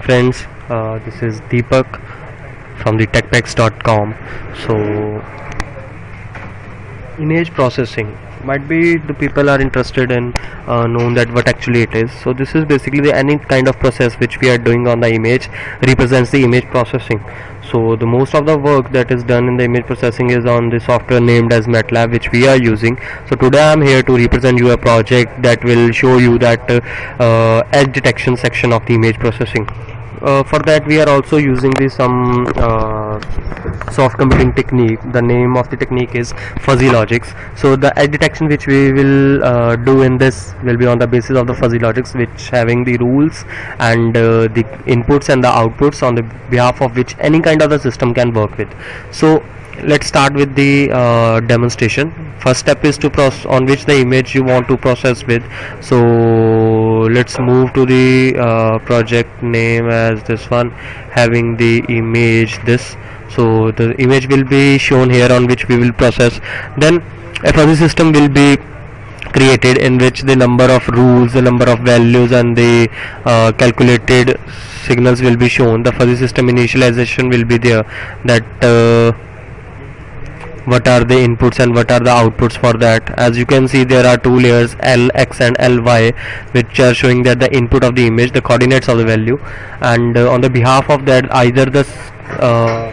friends uh, this is Deepak from the techpacs.com so image processing. Might be the people are interested in uh, knowing that what actually it is. So this is basically the any kind of process which we are doing on the image represents the image processing. So the most of the work that is done in the image processing is on the software named as MATLAB which we are using. So today I am here to represent you a project that will show you that uh, uh, edge detection section of the image processing uh, for that we are also using the some uh, soft computing technique. The name of the technique is fuzzy logics. So the edge detection which we will uh, do in this will be on the basis of the fuzzy logics which having the rules and uh, the inputs and the outputs on the behalf of which any kind of the system can work with. So let's start with the uh, demonstration. First step is to process on which the image you want to process with. So let's move to the uh, project name as this one having the image this. So the image will be shown here on which we will process. Then a fuzzy system will be created in which the number of rules the number of values and the uh, calculated signals will be shown. The fuzzy system initialization will be there. That uh, what are the inputs and what are the outputs for that. As you can see there are two layers lx and ly which are showing that the input of the image the coordinates of the value. And uh, on the behalf of that either the uh,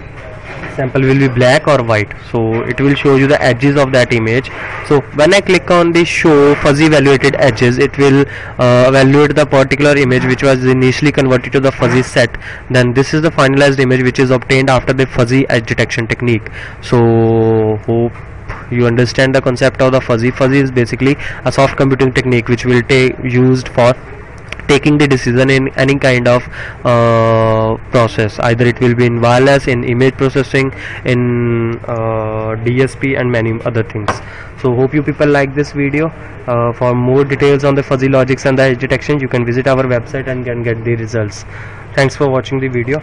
sample will be black or white. So it will show you the edges of that image. So when I click on the show fuzzy evaluated edges it will uh, evaluate the particular image which was initially converted to the fuzzy set. Then this is the finalized image which is obtained after the fuzzy edge detection technique. So hope you understand the concept of the fuzzy. Fuzzy is basically a soft computing technique which will take used for taking the decision in any kind of uh, process. Either it will be in wireless in image processing in uh, DSP and many other things. So hope you people like this video. Uh, for more details on the fuzzy logics and the edge detection you can visit our website and can get the results. Thanks for watching the video